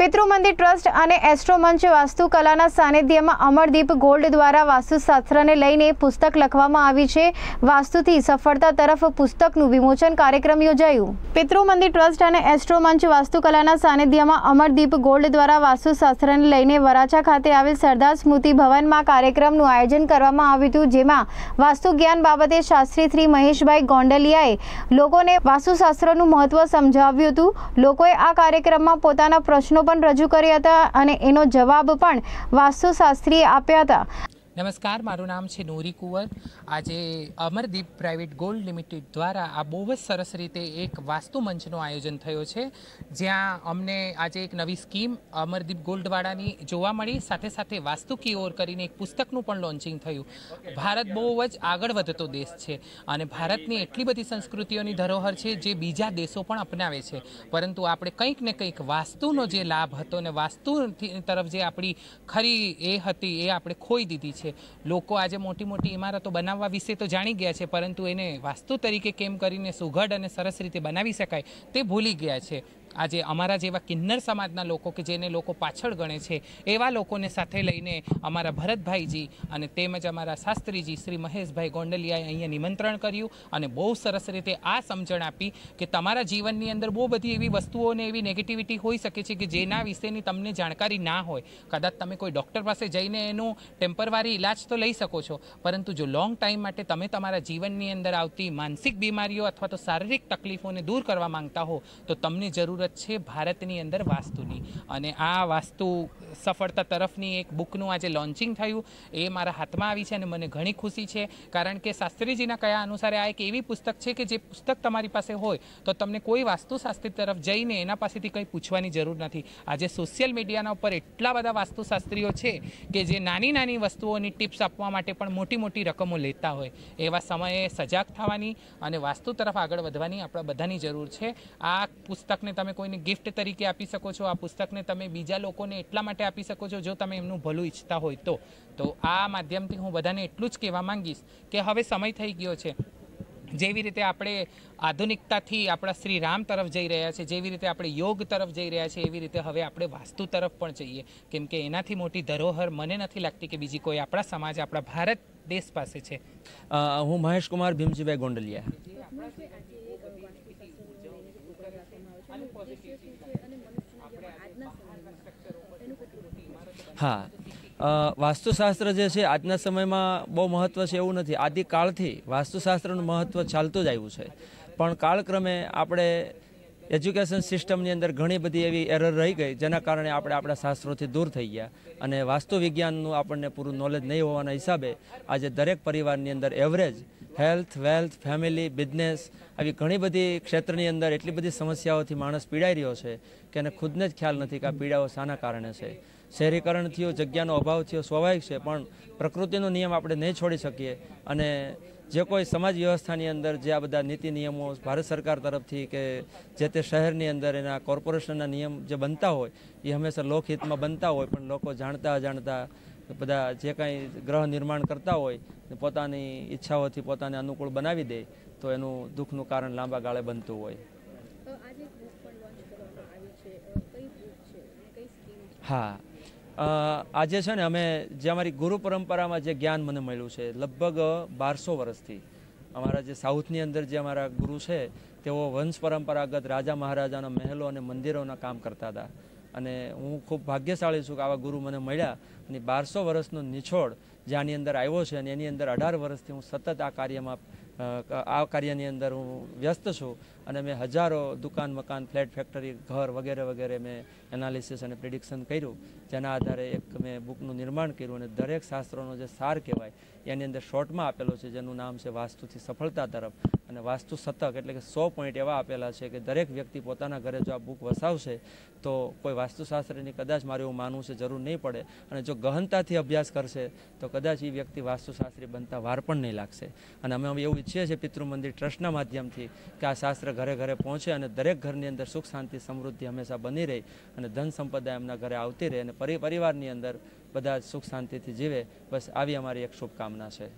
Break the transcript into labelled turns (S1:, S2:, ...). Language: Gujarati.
S1: પિતૃમંદિર ટ્રસ્ટ અને એસ્ટ્રોમંચ વાસ્તુકલાના સાનિધ્યમાં અમરદીપ ગોલ્ડ દ્વારા વાસ્તુશાસ્ત્રને લઈને પુસ્તક લખવામાં આવી છે. વાસ્તુથી સફળતા તરફ પુસ્તકનું વિમોચન કાર્યક્રમ યોજાયું. પિતૃમંદિર ટ્રસ્ટ અને એસ્ટ્રોમંચ વાસ્તુકલાના સાનિધ્યમાં અમરદીપ ગોલ્ડ દ્વારા વાસ્તુશાસ્ત્રને લઈને વરાછા ખાતે આવેલ સરદાર સ્મૃતિ ભવનમાં કાર્યક્રમનું આયોજન કરવામાં આવ્યું હતું, જેમાં વાસ્તુ જ્ઞાન બાબતે શાસ્ત્રી શ્રી મહેશભાઈ ગોંડલિયાએ લોકોને વાસ્તુશાસ્ત્રનું મહત્વ સમજાવ્યું હતું. લોકોએ આ કાર્યક્રમમાં પોતાના પ્રશ્નો પણ રજૂ કર્યા હતા અને એનો જવાબ પણ વાસ્તુશાસ્ત્રીએ આપ્યા હતા.
S2: નમસ્કાર, મારું નામ છે નૂરી કુંવર. આજે અમરદીપ પ્રાઇવેટ ગોલ્ડ લિમિટેડ દ્વારા આ બહુ જ સરસ રીતે એક વાસ્તુ મંચનું આયોજન થયો છે, જ્યાં અમને આજે એક નવી સ્કીમ અમરદીપ ગોલ્ડવાળાની જોવા મળી. સાથે સાથે વાસ્તુ કિયોર કરીને એક પુસ્તકનું પણ લોન્ચિંગ થયું. ભારત બહુ જ આગળ વધતો દેશ છે અને ભારતની એટલી બધી સંસ્કૃતિઓની ધરોહર છે જે બીજા દેશો પણ અપનાવે છે. પરંતુ આપણે કંઈક ને કંઈક વાસ્તુનો જે લાભ હતો ને વાસ્તુ તરફ જે આપણી ખરી એ હતી એ આપણે ખોઈ દીધી છે. લોકો આજે મોટી મોટી ઇમારતો બનાવવા વિશે તો જાણી ગયા છે, પરંતુ એને વાસ્તુ તરીકે કેમ કરીને સુઘડ અને સરસ રીતે બનાવી શકાય તે ભૂલી ગયા છે. આજે અમારા જેવા કિન્નર સમાજના લોકો કે જેને લોકો પાછળ ગણે છે, એવા લોકોને સાથે લઈને અમારા ભરતભાઈજી અને તેમજ અમારા શાસ્ત્રીજી શ્રી મહેશભાઈ ગોંડલિયાએ અહીંયા નિમંત્રણ કર્યું અને બહુ સરસ રીતે આ સમજણ આપી કે તમારા જીવનની અંદર બહુ બધી એવી વસ્તુઓને એવી નેગેટિવિટી હોઈ શકે છે કે જેના વિશેની તમને જાણકારી ના હોય. કદાચ તમે કોઈ ડૉક્ટર પાસે જઈને એનું ટેમ્પરવારી ઇલાજ તો લઈ શકો છો, પરંતુ જો લોંગ ટાઈમ માટે તમે તમારા જીવનની અંદર આવતી માનસિક બીમારીઓ અથવા તો શારીરિક તકલીફોને દૂર કરવા માંગતા હો, તો તમને જરૂરત છે ભારતની અંદર વાસ્તુની. અને આ વાસ્તુ સફળતા તરફની એક બુકનું આજે લોન્ચિંગ થયું. એ મારા હાથમાં આવી છે અને મને ઘણી ખુશી છે. કારણ કે શાસ્ત્રીજીના કયા અનુસારે આ એક એવી પુસ્તક છે કે જે પુસ્તક તમારી પાસે હોય, તો તમને કોઈ વાસ્તુશાસ્ત્રી તરફ જઈને એના પાસેથી કંઈ પૂછવાની જરૂર નથી. આજે સોશિયલ મીડિયાના ઉપર એટલા બધા વાસ્તુશાસ્ત્રીઓ છે કે જે નાની નાની વસ્તુઓની ટિપ્સ આપવા માટે પણ મોટી મોટી રકમો લેતા હોય. એવા સમયે સજાગ થવાની અને વાસ્તુ તરફ આગળ વધવાની આપણા બધાની જરૂર છે. આ પુસ્તકને તમે કોઈને ગિફ્ટ તરીકે આપી શકો છો, આ પુસ્તકને તમે બીજા લોકોને એટલા માટે આપી શકો છો, જો તમે એમનું ભલું ઈચ્છતા હોય તો. તો આ માધ્યમથી હું બધાને એટલું જ કહેવા માંગીશ કે હવે સમય થઈ ગયો છે. જેવી રીતે આપણે આધુનિકતાથી આપણા શ્રી રામ તરફ જઈ રહ્યા છે, જેવી રીતે આપણે યોગ તરફ જઈ રહ્યા છે, એવી રીતે હવે આપણે વાસ્તુ તરફ પણ જઈએ. કેમ કે એનાથી મોટી ધરોહર મને નથી લાગતી કે બીજી કોઈ આપણા સમાજ, આપણા ભારત દેશ પાસે છે.
S3: હું મહેશ કુમાર ભીમજીભાઈ ગોંડલિયા. હા. વાસ્તુશાસ્ત્ર જે છે આજના સમયમાં બહુ મહત્ત્વ છે એવું નથી. આદિકાળથી વાસ્તુશાસ્ત્રનું મહત્ત્વ ચાલતું જ આવ્યું છે. પણ કાળક્રમે આપણે એજ્યુકેશન સિસ્ટમની અંદર ઘણી બધી એવી એરર રહી ગઈ, જેના કારણે આપણે આપણા શાસ્ત્રોથી દૂર થઈ ગયા. અને વાસ્તુ વિજ્ઞાનનું આપણને પૂરું નોલેજ નહીં હોવાના હિસાબે આજે દરેક પરિવારની અંદર average health wealth family business આવી ઘણી બધી ક્ષેત્રની અંદર એટલી બધી સમસ્યાઓથી માણસ પીડાઈ રહ્યો છે કે એને ખુદને જ ખ્યાલ નથી કે આ પીડાઓ શાના કારણે છે. શહેરીકરણ થયો, જગ્યાનો અભાવ થયો, સ્વાભાવિક છે, પણ પ્રકૃતિનો નિયમ આપણે નહીં છોડી શકીએ. અને જે કોઈ સમાજ વ્યવસ્થાની અંદર જે આ બધા નીતિ નિયમો ભારત સરકાર તરફથી કે જે તે શહેરની અંદર એના કોર્પોરેશનના નિયમ જે બનતા હોય એ હંમેશા લોકહિતમાં બનતા હોય પણ લોકો જાણતા અજાણતા બધા જે કાંઈ ગ્રહ નિર્માણ કરતા હોય પોતાની ઈચ્છાઓથી પોતાને અનુકૂળ બનાવી દે તો એનું દુઃખનું કારણ લાંબા ગાળે બનતું હોય. હા. આજે છે ને અમે જે અમારી ગુરુ પરંપરામાં જે જ્ઞાન મને મળ્યું છે, લગભગ બારસો વર્ષથી અમારા જે સાઉથની અંદર જે અમારા ગુરુ છે, તેઓ વંશ પરંપરાગત રાજા મહારાજાના મહેલો અને મંદિરોના કામ કરતા હતા. અને હું ખૂબ ભાગ્યશાળી છું કે આવા ગુરુ મને મળ્યા અને બારસો વર્ષનો નિછોડ જે આની અંદર આવ્યો છે અને એની અંદર અઢાર વર્ષથી હું સતત આ કાર્યમાં આ કાર્યની અંદર હું વ્યસ્ત છું અને મેં હજારો દુકાન, મકાન, ફ્લેટ, ફેક્ટરી, ઘર વગેરે વગેરે મેં એનાલિસિસ અને પ્રિડિક્શન કર્યું. જેના આધારે એક મેં બુકનું નિર્માણ કર્યું અને દરેક શાસ્ત્રોનો જે સાર કહેવાય, એની અંદર શોર્ટમાં આપેલો છે, જેનું નામ છે વાસ્તુથી સફળતા તરફ. અને વાસ્તુ શતક એટલે કે સો પોઈન્ટ એવા આપેલા છે કે દરેક વ્યક્તિ પોતાના ઘરે જો આ બુક વસાવશે, તો કોઈ વાસ્તુશાસ્ત્રની કદાચ મારે એવું માનવું છે, જરૂર નહીં પડે. અને જો ગહનતાથી અભ્યાસ કરશે, તો કદાચ એ વ્યક્તિ વાસ્તુશાસ્ત્રી બનતા વાર પણ નહીં લાગશે. અને અમે હવે એવું ઈચ્છીએ છીએ પિતૃ મંદિર ટ્રસ્ટના માધ્યમથી કે આ શાસ્ત્ર ઘરે ઘરે પહોંચે અને દરેક ઘરની અંદર સુખ, શાંતિ, સમૃદ્ધિ હંમેશા બની રહે અને ધન સંપદા એમના ઘરે આવતી રહે અને પરિ, પરિવારની અંદર બધા સુખ, શાંતિથી જીવે. બસ આવી અમારી એક શુભકામના છે.